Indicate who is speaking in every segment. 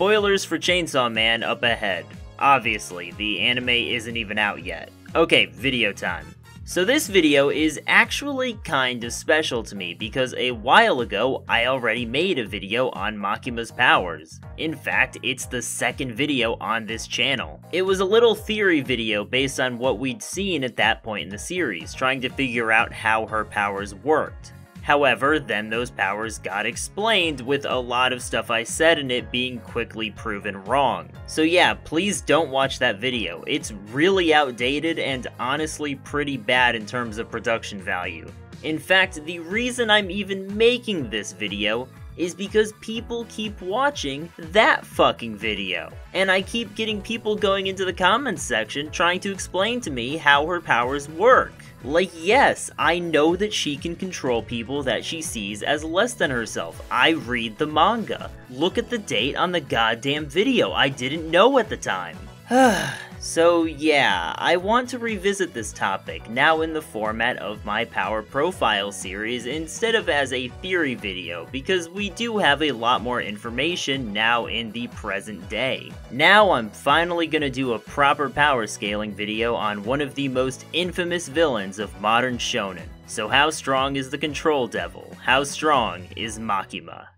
Speaker 1: spoilers for Chainsaw Man up ahead. Obviously, the anime isn't even out yet. Okay, video time. So this video is actually kind of special to me because a while ago I already made a video on Makima's powers. In fact, it's the second video on this channel. It was a little theory video based on what we'd seen at that point in the series, trying to figure out how her powers worked. However, then those powers got explained with a lot of stuff I said in it being quickly proven wrong. So yeah, please don't watch that video. It's really outdated and honestly pretty bad in terms of production value. In fact, the reason I'm even making this video is because people keep watching that fucking video. And I keep getting people going into the comments section trying to explain to me how her powers work. Like, yes, I know that she can control people that she sees as less than herself. I read the manga. Look at the date on the goddamn video. I didn't know at the time. so yeah, I want to revisit this topic, now in the format of my Power Profile series instead of as a theory video, because we do have a lot more information now in the present day. Now I'm finally gonna do a proper power scaling video on one of the most infamous villains of modern shonen. So how strong is the Control Devil? How strong is Makima?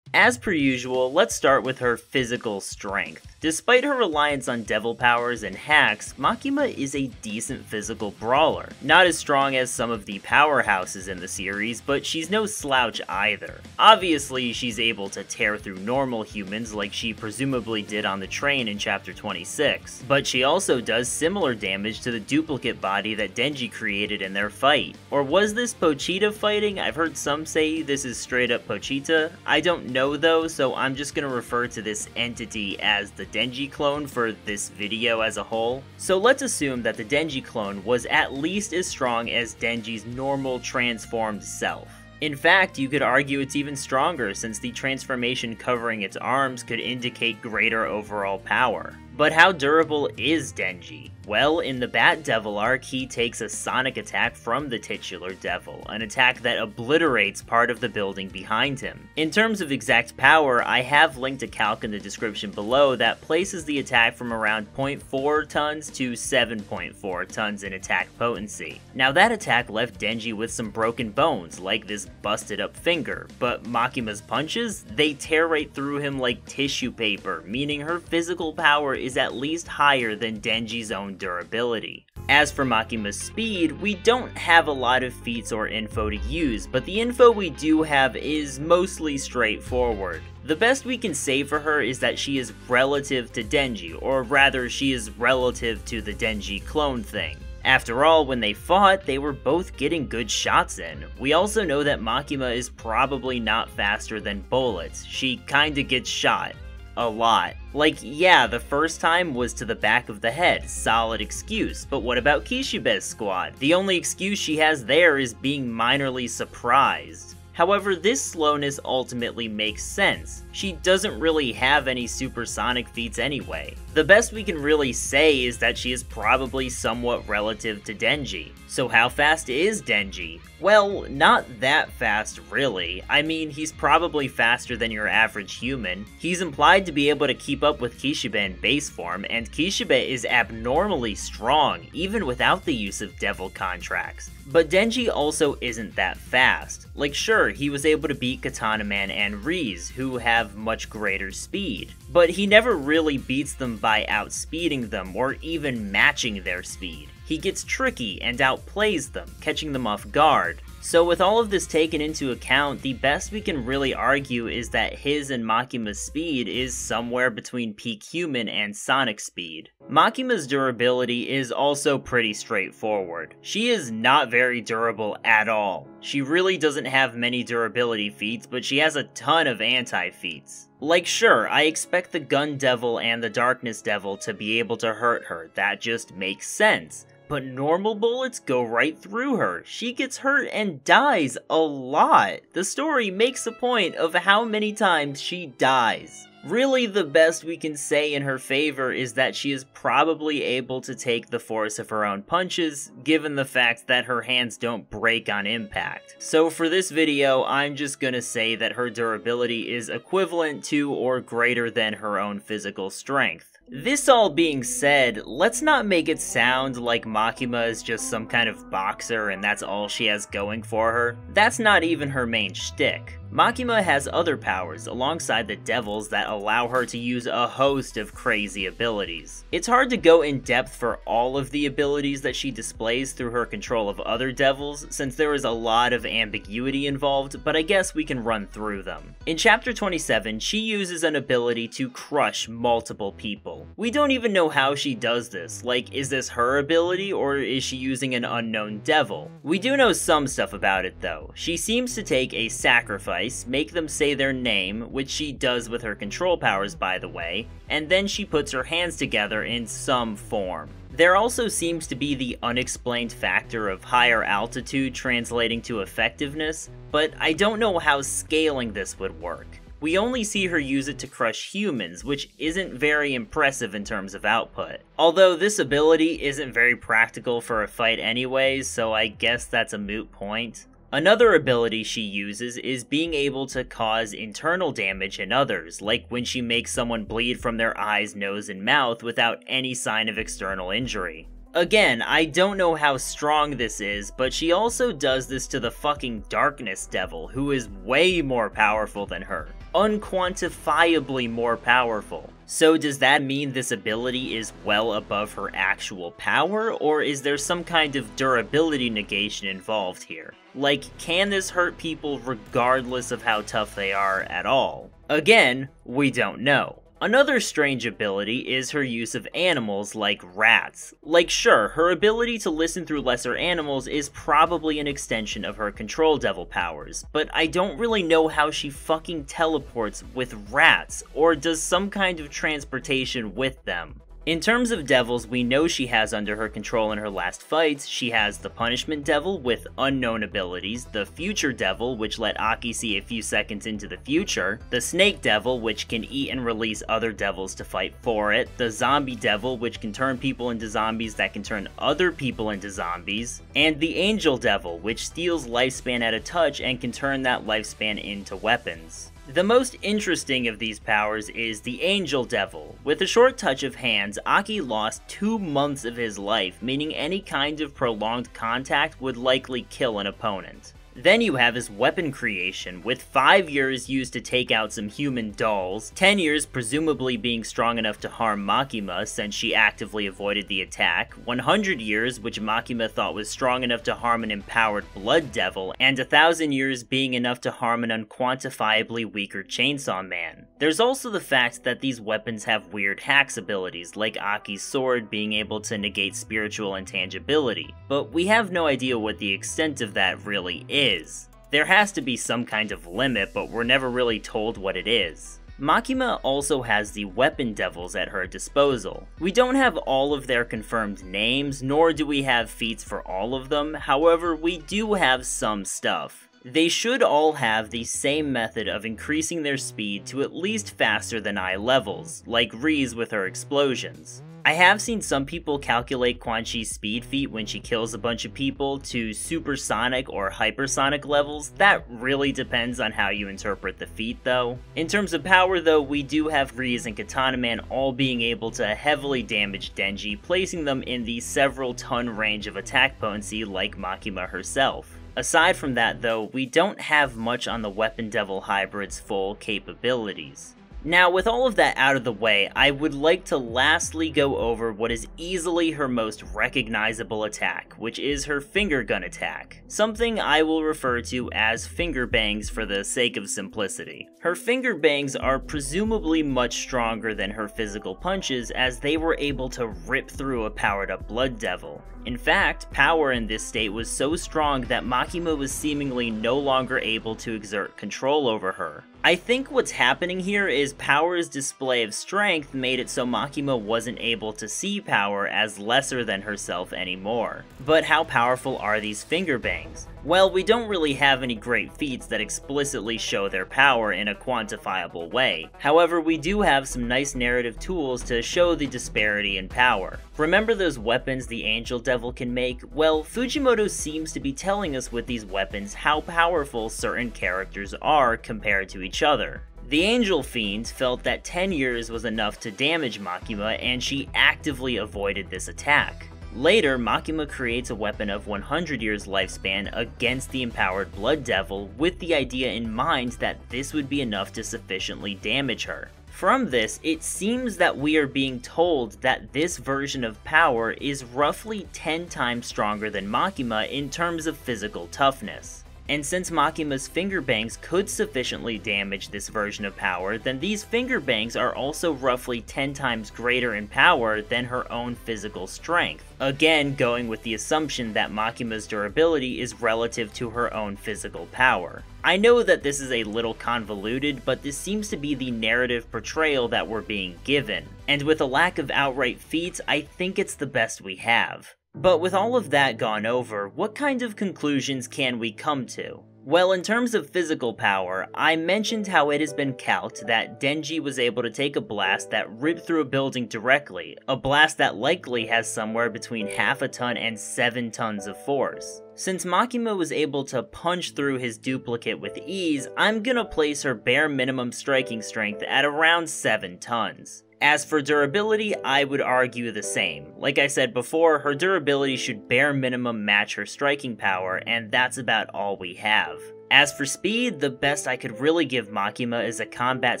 Speaker 1: As per usual, let's start with her physical strength. Despite her reliance on devil powers and hacks, Makima is a decent physical brawler. Not as strong as some of the powerhouses in the series, but she's no slouch either. Obviously, she's able to tear through normal humans like she presumably did on the train in chapter 26, but she also does similar damage to the duplicate body that Denji created in their fight. Or was this Pochita fighting? I've heard some say this is straight up Pochita. I don't know though, so I'm just gonna refer to this entity as the Denji clone for this video as a whole. So let's assume that the Denji clone was at least as strong as Denji's normal transformed self. In fact, you could argue it's even stronger since the transformation covering its arms could indicate greater overall power. But how durable is Denji? Well, in the Bat Devil arc, he takes a sonic attack from the titular devil, an attack that obliterates part of the building behind him. In terms of exact power, I have linked a calc in the description below that places the attack from around 0.4 tons to 7.4 tons in attack potency. Now that attack left Denji with some broken bones, like this busted up finger, but Makima's punches, they tear right through him like tissue paper, meaning her physical power is at least higher than Denji's own durability. As for Makima's speed, we don't have a lot of feats or info to use, but the info we do have is mostly straightforward. The best we can say for her is that she is relative to Denji, or rather she is relative to the Denji clone thing. After all, when they fought, they were both getting good shots in. We also know that Makima is probably not faster than bullets, she kinda gets shot a lot. Like, yeah, the first time was to the back of the head, solid excuse, but what about Kishibe's squad? The only excuse she has there is being minorly surprised. However, this slowness ultimately makes sense. She doesn't really have any supersonic feats anyway. The best we can really say is that she is probably somewhat relative to Denji. So how fast is Denji? Well, not that fast really. I mean, he's probably faster than your average human. He's implied to be able to keep up with Kishibe in base form, and Kishibe is abnormally strong, even without the use of devil contracts. But Denji also isn't that fast. Like sure, he was able to beat Katana Man and Reze, who have much greater speed. But he never really beats them by outspeeding them or even matching their speed. He gets tricky and outplays them, catching them off guard. So with all of this taken into account, the best we can really argue is that his and Makima's speed is somewhere between peak human and sonic speed. Makima's durability is also pretty straightforward. She is not very durable at all. She really doesn't have many durability feats, but she has a ton of anti-feats. Like sure, I expect the Gun Devil and the Darkness Devil to be able to hurt her, that just makes sense but normal bullets go right through her. She gets hurt and dies a lot. The story makes a point of how many times she dies. Really, the best we can say in her favor is that she is probably able to take the force of her own punches, given the fact that her hands don't break on impact. So for this video, I'm just gonna say that her durability is equivalent to or greater than her own physical strength. This all being said, let's not make it sound like Makima is just some kind of boxer and that's all she has going for her. That's not even her main shtick. Makima has other powers alongside the devils that allow her to use a host of crazy abilities. It's hard to go in depth for all of the abilities that she displays through her control of other devils since there is a lot of ambiguity involved, but I guess we can run through them. In chapter 27, she uses an ability to crush multiple people. We don't even know how she does this, like is this her ability or is she using an unknown devil? We do know some stuff about it though. She seems to take a sacrifice make them say their name, which she does with her control powers by the way, and then she puts her hands together in some form. There also seems to be the unexplained factor of higher altitude translating to effectiveness, but I don't know how scaling this would work. We only see her use it to crush humans, which isn't very impressive in terms of output. Although this ability isn't very practical for a fight anyways, so I guess that's a moot point. Another ability she uses is being able to cause internal damage in others, like when she makes someone bleed from their eyes, nose, and mouth without any sign of external injury. Again, I don't know how strong this is, but she also does this to the fucking Darkness Devil, who is way more powerful than her. Unquantifiably more powerful. So does that mean this ability is well above her actual power, or is there some kind of durability negation involved here? Like, can this hurt people regardless of how tough they are at all? Again, we don't know. Another strange ability is her use of animals like rats. Like sure, her ability to listen through lesser animals is probably an extension of her control devil powers, but I don't really know how she fucking teleports with rats, or does some kind of transportation with them. In terms of devils we know she has under her control in her last fights, she has the Punishment Devil with unknown abilities, the Future Devil which let Aki see a few seconds into the future, the Snake Devil which can eat and release other devils to fight for it, the Zombie Devil which can turn people into zombies that can turn other people into zombies, and the Angel Devil which steals lifespan at a touch and can turn that lifespan into weapons. The most interesting of these powers is the Angel Devil. With a short touch of hands, Aki lost two months of his life, meaning any kind of prolonged contact would likely kill an opponent. Then you have his weapon creation, with 5 years used to take out some human dolls, 10 years presumably being strong enough to harm Makima since she actively avoided the attack, 100 years which Makima thought was strong enough to harm an empowered blood devil, and 1000 years being enough to harm an unquantifiably weaker Chainsaw Man. There's also the fact that these weapons have weird hacks abilities, like Aki's sword being able to negate spiritual intangibility, but we have no idea what the extent of that really is. There has to be some kind of limit, but we're never really told what it is. Makima also has the Weapon Devils at her disposal. We don't have all of their confirmed names, nor do we have feats for all of them, however, we do have some stuff. They should all have the same method of increasing their speed to at least faster than eye levels, like Reze's with her explosions. I have seen some people calculate Quanxi's speed feat when she kills a bunch of people to supersonic or hypersonic levels. That really depends on how you interpret the feat though. In terms of power though, we do have Reze and Katana Man all being able to heavily damage Denji, placing them in the several ton range of attack potency like Makima herself. Aside from that though, we don't have much on the Weapon Devil Hybrid's full capabilities. Now, with all of that out of the way, I would like to lastly go over what is easily her most recognizable attack, which is her finger gun attack, something I will refer to as finger bangs for the sake of simplicity. Her finger bangs are presumably much stronger than her physical punches as they were able to rip through a powered up blood devil. In fact, power in this state was so strong that Makima was seemingly no longer able to exert control over her. I think what's happening here is Power's display of strength made it so Makima wasn't able to see Power as lesser than herself anymore. But how powerful are these finger bangs? Well, we don't really have any great feats that explicitly show their power in a quantifiable way. However, we do have some nice narrative tools to show the disparity in power. Remember those weapons the Angel Devil can make? Well, Fujimoto seems to be telling us with these weapons how powerful certain characters are compared to each other. The Angel Fiend felt that 10 years was enough to damage Makima and she actively avoided this attack. Later, Makima creates a weapon of 100 years lifespan against the empowered Blood Devil with the idea in mind that this would be enough to sufficiently damage her. From this, it seems that we are being told that this version of power is roughly 10 times stronger than Makima in terms of physical toughness. And since Makima's finger bangs could sufficiently damage this version of power, then these finger bangs are also roughly 10 times greater in power than her own physical strength. Again, going with the assumption that Makima's durability is relative to her own physical power. I know that this is a little convoluted, but this seems to be the narrative portrayal that we're being given. And with a lack of outright feats, I think it's the best we have. But with all of that gone over, what kind of conclusions can we come to? Well, in terms of physical power, I mentioned how it has been calced that Denji was able to take a blast that ripped through a building directly, a blast that likely has somewhere between half a ton and 7 tons of force. Since Makima was able to punch through his duplicate with ease, I'm gonna place her bare minimum striking strength at around 7 tons. As for durability, I would argue the same. Like I said before, her durability should bare minimum match her striking power, and that's about all we have. As for speed, the best I could really give Makima is a combat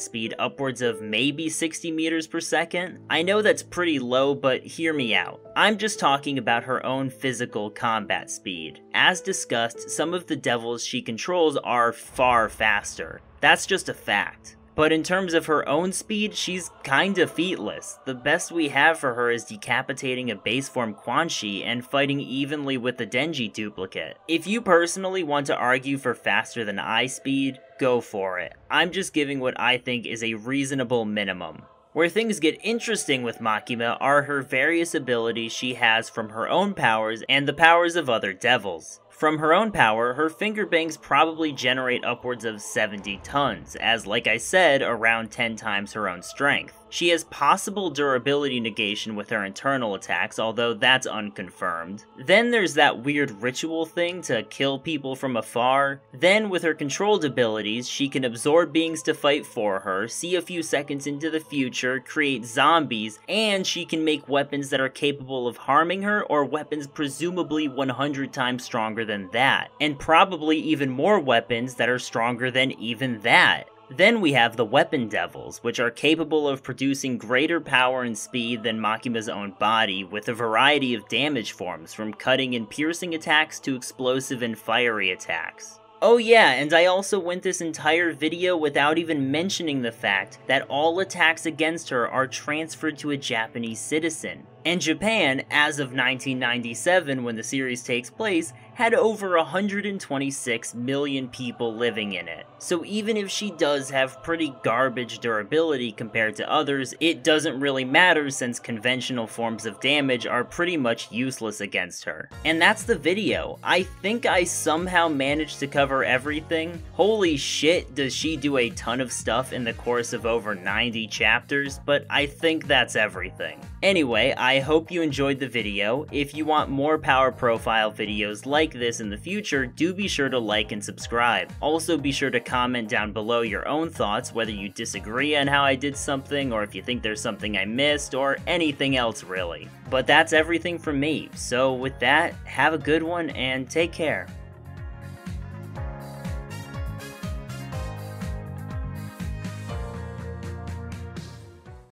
Speaker 1: speed upwards of maybe 60 meters per second. I know that's pretty low, but hear me out. I'm just talking about her own physical combat speed. As discussed, some of the devils she controls are far faster. That's just a fact. But in terms of her own speed, she's kinda featless. The best we have for her is decapitating a base form Quanxi and fighting evenly with the Denji duplicate. If you personally want to argue for faster than eye speed, go for it. I'm just giving what I think is a reasonable minimum. Where things get interesting with Makima are her various abilities she has from her own powers and the powers of other devils. From her own power, her finger bangs probably generate upwards of 70 tons, as like I said, around 10 times her own strength. She has possible durability negation with her internal attacks, although that's unconfirmed. Then there's that weird ritual thing to kill people from afar. Then, with her controlled abilities, she can absorb beings to fight for her, see a few seconds into the future, create zombies, and she can make weapons that are capable of harming her or weapons presumably 100 times stronger than that. And probably even more weapons that are stronger than even that. Then we have the Weapon Devils, which are capable of producing greater power and speed than Makima's own body, with a variety of damage forms, from cutting and piercing attacks to explosive and fiery attacks. Oh yeah, and I also went this entire video without even mentioning the fact that all attacks against her are transferred to a Japanese citizen. And Japan, as of 1997 when the series takes place, had over 126 million people living in it. So even if she does have pretty garbage durability compared to others, it doesn't really matter since conventional forms of damage are pretty much useless against her. And that's the video. I think I somehow managed to cover everything. Holy shit, does she do a ton of stuff in the course of over 90 chapters, but I think that's everything. Anyway, I hope you enjoyed the video. If you want more power profile videos like this in the future, do be sure to like and subscribe. Also be sure to comment down below your own thoughts, whether you disagree on how I did something, or if you think there's something I missed, or anything else really. But that's everything from me, so with that, have a good one and take care.